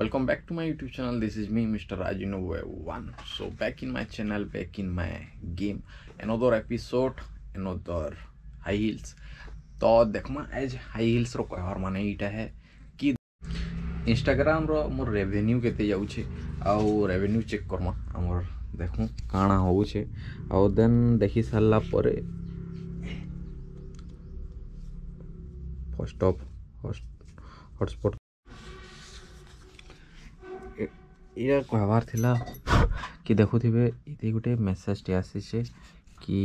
welcome back to my youtube channel this is me mr rajinova one so back in my channel back in my game another episode another high heels तो देखमा आज high heels रो कहर माने एटा है कि Instagram रो more revenue केते जाउ छे आउ रेवेन्यू चेक करमा हमर देखू काणा होउ छे आउ देन देखि सल्ला परे फर्स्ट ऑफ हॉटस्पॉट ये कहबार कि देखु थे ये गोटे मेसेज टे आसीचे कि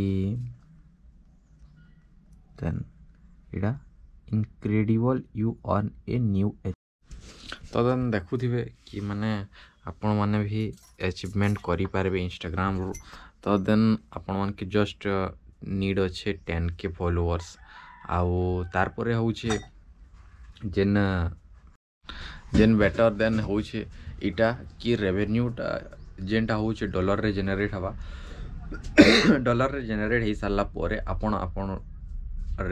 incredible you earn a new तो देन देखु थे कि मैंने आपण मैंने भी अचिवमेंट करें इनस्टाग्राम रु तो देन आपण मन के जस्ट नीड अच्छे टेन के फलोअर्स आउ तारे हूँ जेन ଯେନ୍ ବେଟର୍ ଦେନ୍ ହଉଛେ ଇଟା କି ରେଭେନ୍ୟୁଟା ଯେନ୍ଟା ହଉଛେ ଡଲର୍ରେ ଜେନେରେଟ୍ ହେବା ଡଲର୍ରେ ଜେନେରେଟ୍ ହେଇସାରିଲା ପରେ ଆପଣ ଆପଣ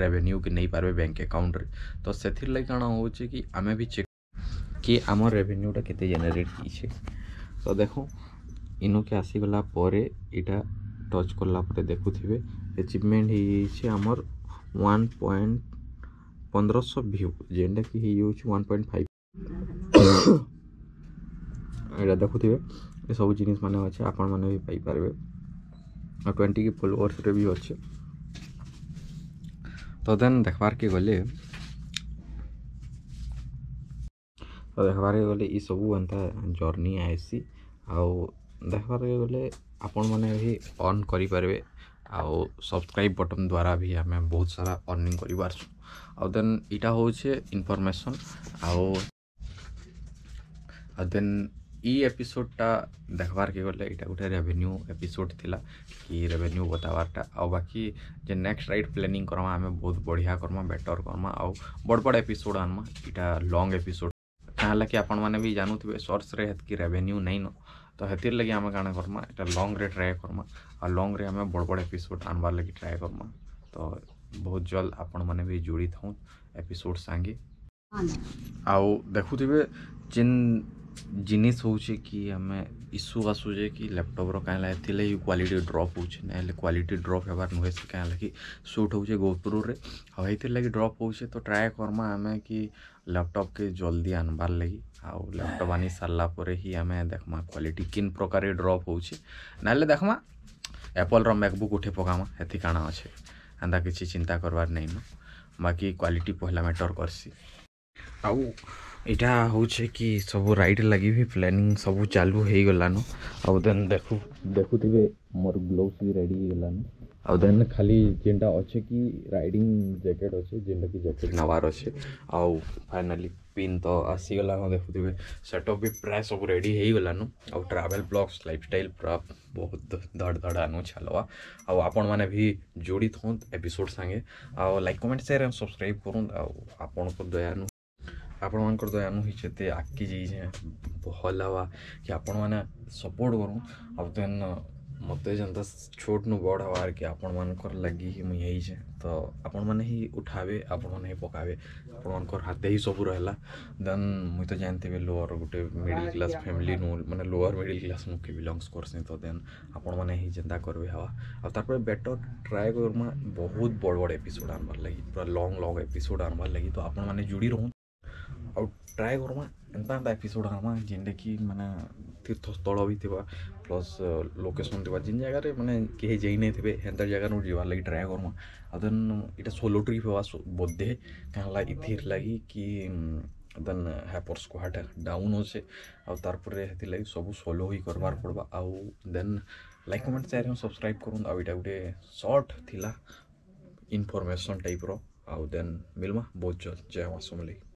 ରେଭେନ୍ୟୁକେ ନେଇପାରିବେ ବ୍ୟାଙ୍କ ଆକାଉଣ୍ଟରେ ତ ସେଥିର୍ଲାଗି କାଣା ହଉଛେ କି ଆମେ ବି ଚେକ୍ କି ଆମର ରେଭେନ୍ୟୁଟା କେତେ ଜେନେରେଟ୍ ହେଇଛେ ତ ଦେଖୁଁ ଇନୁକେ ଆସିଗଲା ପରେ ଇଟା ଟଚ୍ କଲା ପରେ ଦେଖୁଥିବେ ଏଚିଭମେଣ୍ଟ ହେଇଯାଇଛେ ଆମର ୱାନ୍ ପଏଣ୍ଟ ପନ୍ଦରଶହ ଭ୍ୟୁ ଯେନ୍ଟାକି ହେଇଯାଉଛି ୱାନ୍ ପଏଣ୍ଟ ଫାଇଭ୍ देखु थे सब जिन मान अच्छे आपर ट्वेंटी की फलोअर्स भी अच्छे तो देन देखार के गले तो देखार के गले सब एंता जर्नी आएसी आउ देखार के गले आपण मैने अन् करेंगे आउ सब्सक्राइब बटन द्वारा भी आम बहुत सारा अर्निंग करा हूँ इनफर्मेसन आउ देन ई एपिसोडा देखवार के गले या गोटे रेभेन्यू एपिसोड थिला कि रेभेन्यू बतावारटा आ बाकी जे नेक्स्ट राइट प्लानिंग करमा आम बहुत बढ़िया करमा बेटर करमा आ बड़ बड़ एपिसोड आनमा इटा लॉन्ग एपिसोड कहला कि आपण माने भी जानू थे सोर्स रे हेतकी रेभेन्यू नहीं न तो हेतिर लगे आम कण करमा इटा लॉन्ग रे ट्राए करमा आ लॉन्ग रे आम बड़ बड़ एपिसोड आनवार लगे ट्राए करमा तो बहुत जल्द आपण माने भी जोड़ी थौ एपिसोड सांगे हाँ आ देखु थे जिन ଜିନିଷ ହେଉଛି କି ଆମେ ଇସ୍ୟୁ ଆସୁଛେ କି ଲ୍ୟାପଟପ୍ର କାଁ ଲାଗି ଥିଲେ ଇ କ୍ୱାଲିଟି ଡ୍ରପ୍ ହେଉଛେ ନାଇଁ ହେଲେ କ୍ୱାଲିଟି ଡ୍ରପ୍ ହେବାର ନୁହେଁ ସେ କାଁ ଲାଗି ସୁଟ୍ ହେଉଛେ ଗୋପୁରରେ ଆଉ ଏଇଥିର୍ ଲାଗି ଡ୍ରପ୍ ହେଉଛେ ତ ଟ୍ରାଏ କର୍ମା ଆମେ କି ଲ୍ୟାପଟପ୍କେ ଜଲ୍ଦି ଆନବାର୍ ଲାଗି ଆଉ ଲ୍ୟାପଟପ୍ ଆନି ସାରିଲା ପରେ ହିଁ ଆମେ ଦେଖ୍ମା କ୍ୱାଲିଟି କିନ୍ ପ୍ରକାରେ ଡ୍ରପ୍ ହେଉଛେ ନାହେଲେ ଦେଖ୍ମା ଆପଲ୍ର ମ୍ୟାକ୍ବୁକ୍ ଉଠେଇ ପକାମା ହେଥି କାଣା ଅଛେ ଏନ୍ତା କିଛି ଚିନ୍ତା କରବାର୍ ନାଇଁନ ବାକି କ୍ୱାଲିଟି ପହିଲା ମ୍ୟାଟର୍ କର୍ସି ଆଉ यहाँ हूँ कि सब रईट लगे भी प्लानिंग सब चालू हो गलान आउ दे देखु देखु मोर ग्लोवस भी रेडी गलान आउ दे खाली जेनटा अच्छे कि रईडिंग जैकेट अच्छे जेनटा कि जैकेट नवार अच्छे आउ फाइनाली पिन तो आसीगलान देखु थे सेटअप भी प्राय सब रेडी हो गलान आउ ट्रावेल ब्लग्स लाइफ स्टाइल पूरा बहुत धड़ धड़ आनु छलवा आउ आपण मैंने भी जोड़ी थोत एपिसोड सागे आउ like comment share and subscribe कर दयानु ଆପଣମାନଙ୍କର ଦୟାନୁ ହେଇଛେ ଏତେ ଆଗ୍କେ ଯାଇଛେ ଭଲ୍ ହେବା କି ଆପଣମାନେ ସପୋର୍ଟ କରୁନ୍ ଆଉ ଦେନ୍ ମୋତେ ଯେନ୍ତା ଛୋଟ୍ନୁ ବଡ଼୍ ହେବାର୍କେ ଆପଣମାନଙ୍କର ଲାଗି ହିଁ ମୁଇଁ ହେଇଛେ ତ ଆପଣମାନେ ହିଁ ଉଠାବେ ଆପଣମାନେ ହିଁ ପକାବେ ଆପଣମାନଙ୍କର ହାତେ ହିଁ ସବୁ ରହିଲା ଦେନ୍ ମୁଇଁ ତ ଜାଣିଥିବେ ଲୋଅର୍ ଗୋଟେ ମିଡ଼ିଲ୍ କ୍ଲାସ୍ ଫ୍ୟାମିଲିନୁ ମାନେ ଲୋଅର୍ ମିଡ଼ିଲ୍ କ୍ଲାସ୍ନୁ କେ ବିଲଙ୍ଗସ୍ କର୍ସି ତ ଦେନ୍ ଆପଣମାନେ ହିଁ ଯେନ୍ତା କରିବେ ହେବା ଆଉ ତାପରେ ବେଟର୍ ଟ୍ରାଏ କର୍ମା ବହୁତ ବଡ଼ ବଡ଼ ଏପିସୋଡ଼ ଆନ୍ବାର୍ ଲାଗି ପୁରା ଲଙ୍ଗ୍ ଲଙ୍ଗ୍ ଏପିସୋଡ଼ ଆନ୍ବାର୍ ଲାଗି ତ ଆପଣମାନେ ଜୁଡ଼ି ରହୁନ୍ आउ ट्राए करमा एंता एपिसोड हमा जेनटा कि मैंने तीर्थस्थल भी थी प्लस लोकेशन थी जिन जगार मैंने के जा नहीं थे एंता जगार जबार लगे ट्राए करमा आ देन ये सोलो ट्रिप हवा बोधे क्या इथिर लगी कि देन हेपर्स क्वाट डाउन अच्छे आरपुर सब सोलो ही करवार पड़वा आउ दे लाइक कमेंट चाहिए सब्सक्राइब करूँ आईटा गोटे सर्ट थी इनफर्मेसन टाइप्र आउ देन मिलमा बहुत जल्द जय वासमी